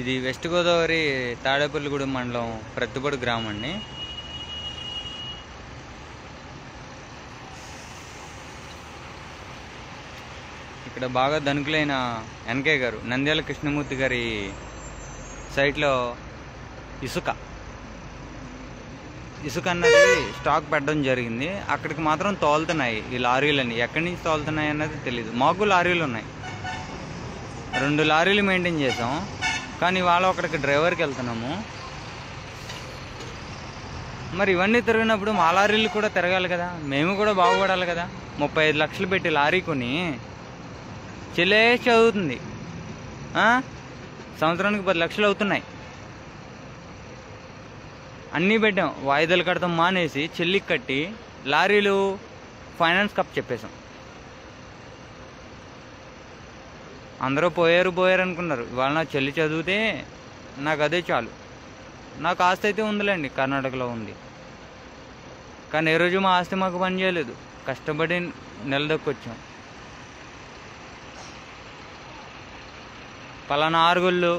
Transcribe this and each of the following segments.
ఇది వెస్ట్ గోదావరి తాడేపల్లిగూడెం మండలం ప్రత్తిపడు గ్రామం అండి. ఇక్కడ బాగా ధనుకులైన ఎన్కే గారు నంద్యాల కృష్ణమూర్తి గారి సైట్లో ఇసుక. ఇసుక అన్నది స్టాక్ పెట్టడం జరిగింది. అక్కడికి మాత్రం తోలుతున్నాయి ఈ లారీలని ఎక్కడి నుంచి తోలుతున్నాయి అన్నది తెలియదు మాకు లారీలు ఉన్నాయి. రెండు లారీలు మెయింటైన్ చేసాం. కానీ ఇవాళ ఒకరికి డ్రైవర్కి వెళ్తున్నాము. మరి ఇవన్నీ తిరిగినప్పుడు మా లారీలు కూడా తిరగాలి కదా. మేము కూడా బాగుపడాలి కదా. ముప్పై ఐదు లక్షలు పెట్టి లారీ కొని చెల్లే చదువుతుంది. సంవత్సరానికి పది లక్షలు అవుతున్నాయి. అన్నీ పెట్టాం. వాయిదాలు కడతాం మానేసి చెల్లికి కట్టి లారీలు ఫైనాన్స్ కప్ చెప్పేశాం. అందరూ పోయారు పోయారు అనుకున్నారు. ఇవాళ నా చెల్లి చదివితే నాకు అదే చాలు. నాకు ఆస్తి అయితే ఉందిలేండి కర్ణాటకలో ఉంది. కానీ ఏ రోజు మా ఆస్తి మాకు పని చేయలేదు. కష్టపడి నిలదొక్కొచ్చాం పలానా ఆరుగుళ్ళు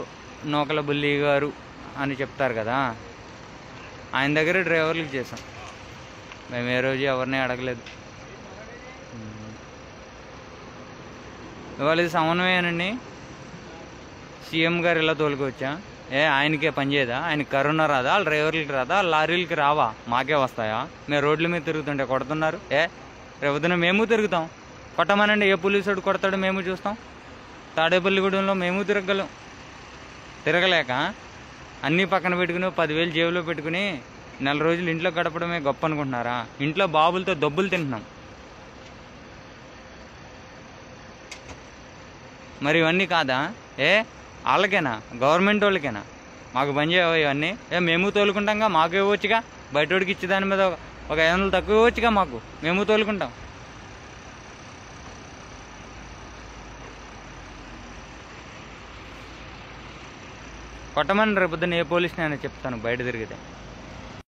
నూకల బుల్లి గారు అని చెప్తారు కదా ఆయన దగ్గర డ్రైవర్లకు చేసాం మేము ఏ రోజు ఎవరిని అడగలేదు. ఇవాళ ఇది సమన్వయనండి. సీఎం గారు ఇలా తోలుకోవచ్చా ఏ ఆయనకే పని చేయదా? ఆయన కరోనా రాదా? వాళ్ళ డ్రైవర్లకి రాదా? లారీలకి రావా? మాకే వస్తాయా? మేము రోడ్ల మీద తిరుగుతుంటే కొడుతున్నారు. ఏ రేపొద్దున మేము తిరుగుతాం. కొట్టమనండి ఏ పోలీసుడు కొడతాడో మేము చూస్తాం. తాడేపల్లిగూడెంలో మేము తిరగలం. తిరగలేక అన్నీ పక్కన పెట్టుకుని పదివేలు జేబులో పెట్టుకుని నెల రోజులు ఇంట్లో గడపడమే గొప్ప అనుకుంటున్నారా? ఇంట్లో బాబులతో దబ్బులు తింటున్నాం. మరి ఇవన్నీ కాదా? ఏ వాళ్ళకేనా? గవర్నమెంట్ వాళ్ళకేనా? మాకు పని చేయవా ఇవన్నీ? ఏ మేము తోలుకుంటాంగా? మాకు ఇవ్వచ్చుగా? బయటోడికి ఇచ్చే దాని మీద ఒక- ఒక ఐదు వందలు తక్కువ ఇవ్వచ్చుగా మాకు? మేము తోలుకుంటాం. కొట్టమని రేపొద్దున ఏ పోలీస్ని అయినా చెప్తాను బయట తిరిగితే.